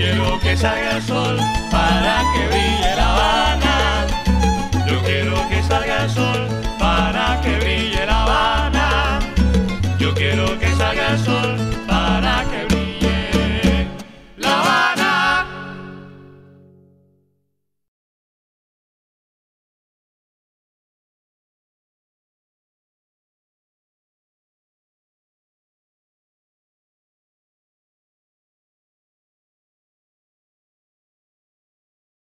Quiero que salga el sol para que brille La Habana. Yo quiero que salga el sol para que brille La Habana. Yo quiero que salga el sol